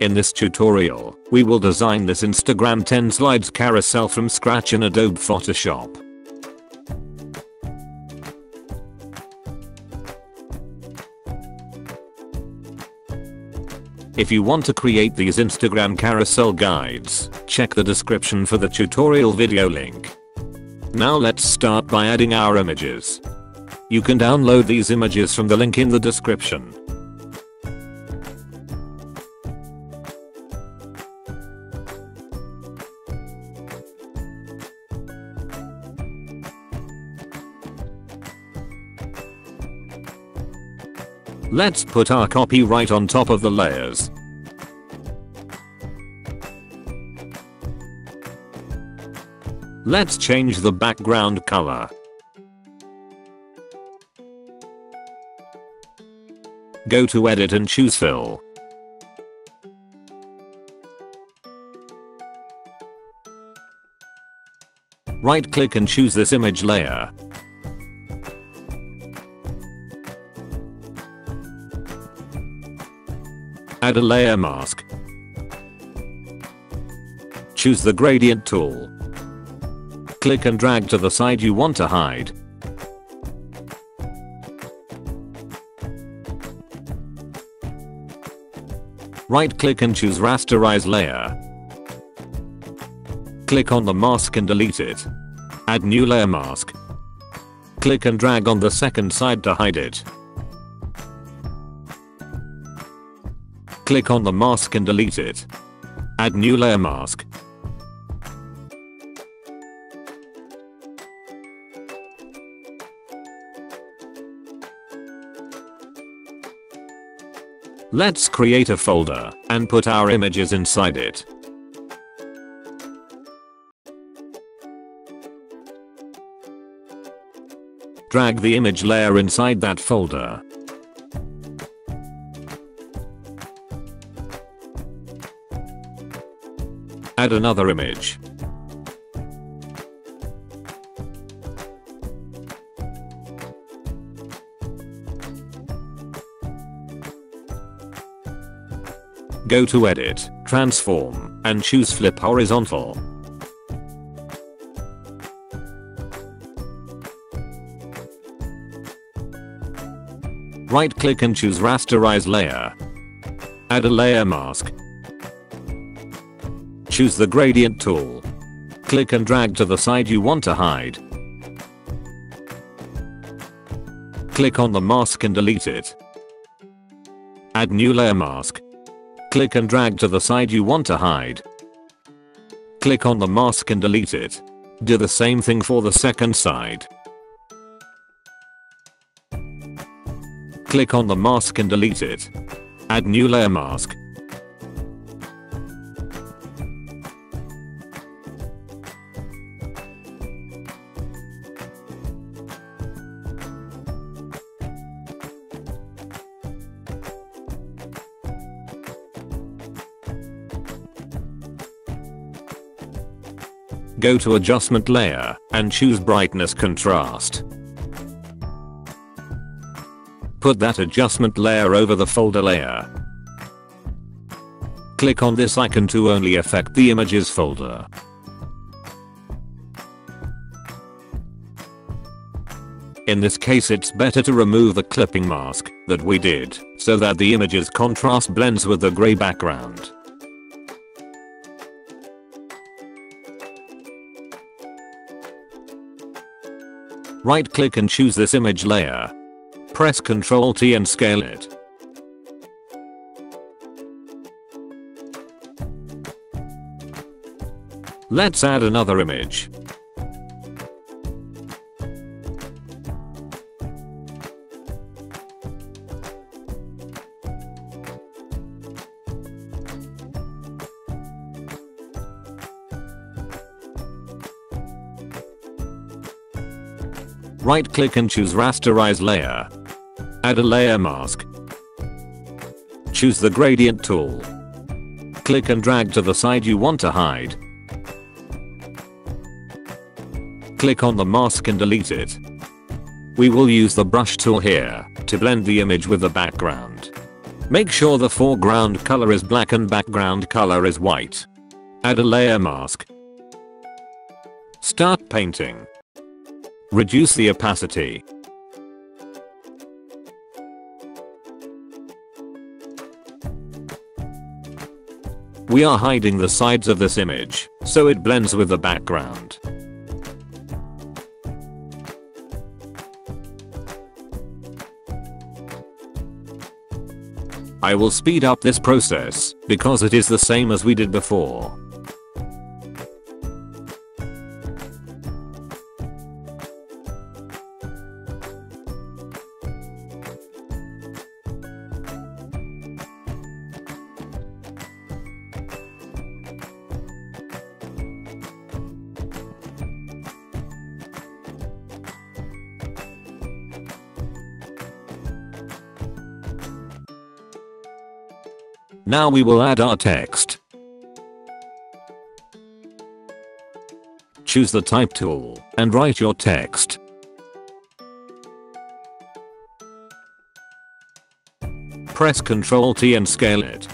In this tutorial, we will design this Instagram 10 slides carousel from scratch in Adobe Photoshop. If you want to create these Instagram carousel guides, check the description for the tutorial video link. Now let's start by adding our images. You can download these images from the link in the description. Let's put our copy right on top of the layers. Let's change the background color. Go to edit and choose fill. Right click and choose this image layer. Add a layer mask. Choose the gradient tool. Click and drag to the side you want to hide. Right click and choose rasterize layer. Click on the mask and delete it. Add new layer mask. Click and drag on the second side to hide it. Click on the mask and delete it. Add new layer mask. Let's create a folder and put our images inside it. Drag the image layer inside that folder. Add another image. Go to edit, transform, and choose flip horizontal. Right click and choose rasterize layer. Add a layer mask. Choose the gradient tool. Click and drag to the side you want to hide. Click on the mask and delete it. Add new layer mask. Click and drag to the side you want to hide. Click on the mask and delete it. Do the same thing for the second side. Click on the mask and delete it. Add new layer mask. Go to adjustment layer and choose brightness contrast. Put that adjustment layer over the folder layer. Click on this icon to only affect the images folder. In this case it's better to remove the clipping mask that we did so that the image's contrast blends with the grey background. Right click and choose this image layer. Press Ctrl T and scale it. Let's add another image. Right click and choose rasterize layer. Add a layer mask. Choose the gradient tool. Click and drag to the side you want to hide. Click on the mask and delete it. We will use the brush tool here to blend the image with the background. Make sure the foreground color is black and background color is white. Add a layer mask. Start painting. Reduce the opacity. We are hiding the sides of this image, so it blends with the background. I will speed up this process, because it is the same as we did before. Now we will add our text. Choose the type tool and write your text. Press Ctrl T and scale it.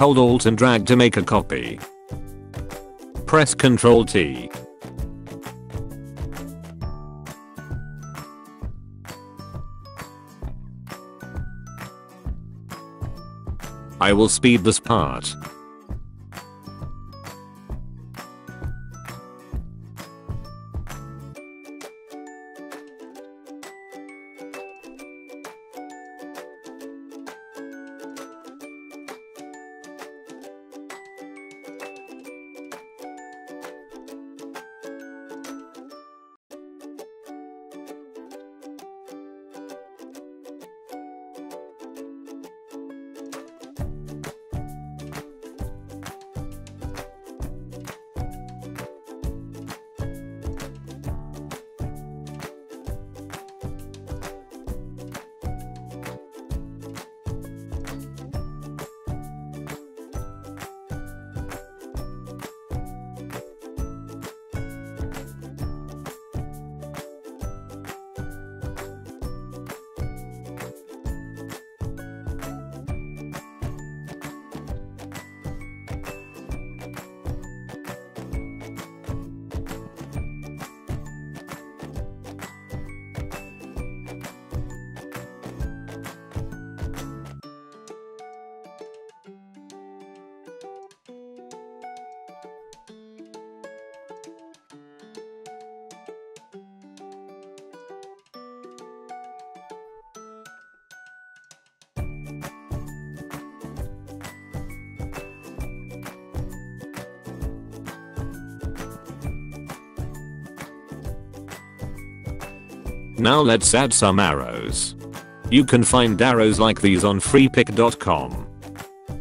Hold Alt and drag to make a copy. Press Ctrl T. I will speed this part. Now let's add some arrows. You can find arrows like these on freepik.com.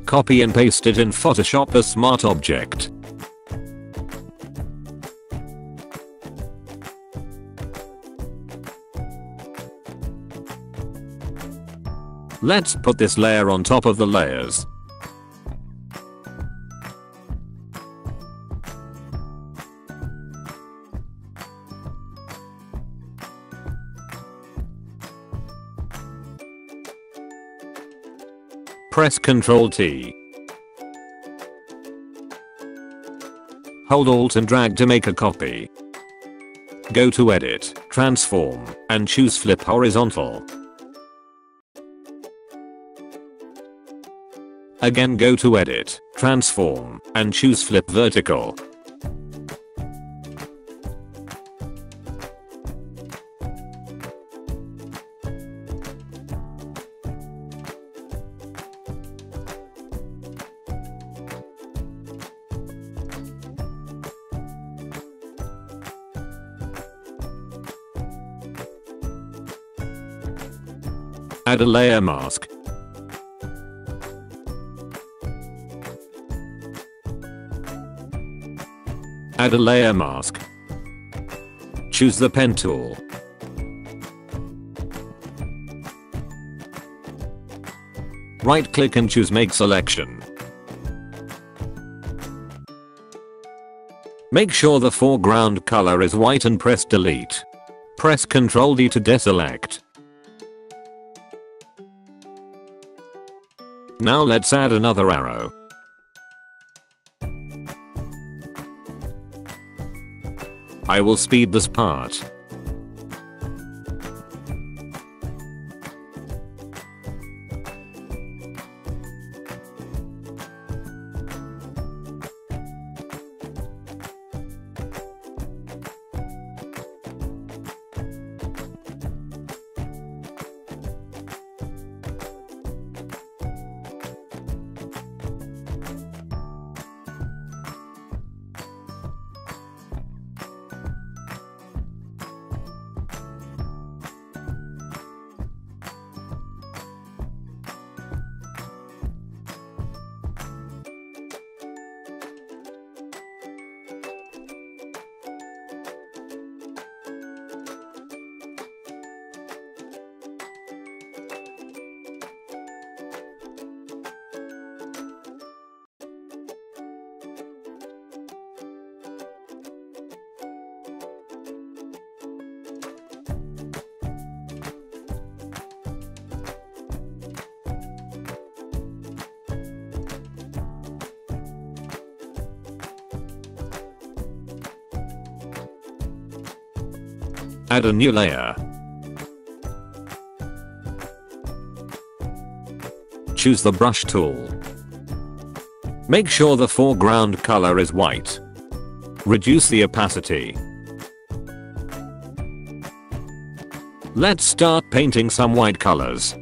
Copy and paste it in Photoshop as a smart object. Let's put this layer on top of the layers. Press Ctrl T. Hold Alt and drag to make a copy. Go to Edit, Transform, and choose Flip Horizontal. Again go to Edit, Transform, and choose Flip Vertical. Add a layer mask. Add a layer mask. Choose the pen tool. Right click and choose make selection. Make sure the foreground color is white and press delete. Press Ctrl D to deselect. Now let's add another arrow. I will speed this part. Add a new layer. Choose the brush tool. Make sure the foreground color is white. Reduce the opacity. Let's start painting some white colors.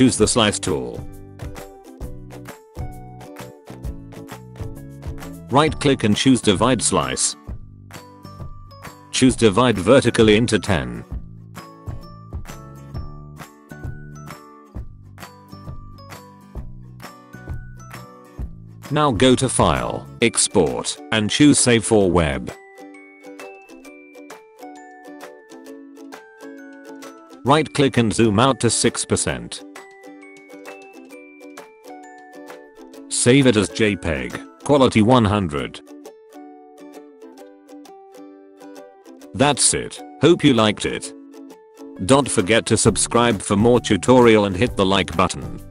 Choose the slice tool. Right click and choose divide slice. Choose divide vertically into 10. Now go to file, export, and choose save for web. Right click and zoom out to 6%. Save it as JPEG, quality 100. That's it, hope you liked it. Don't forget to subscribe for more tutorial and hit the like button.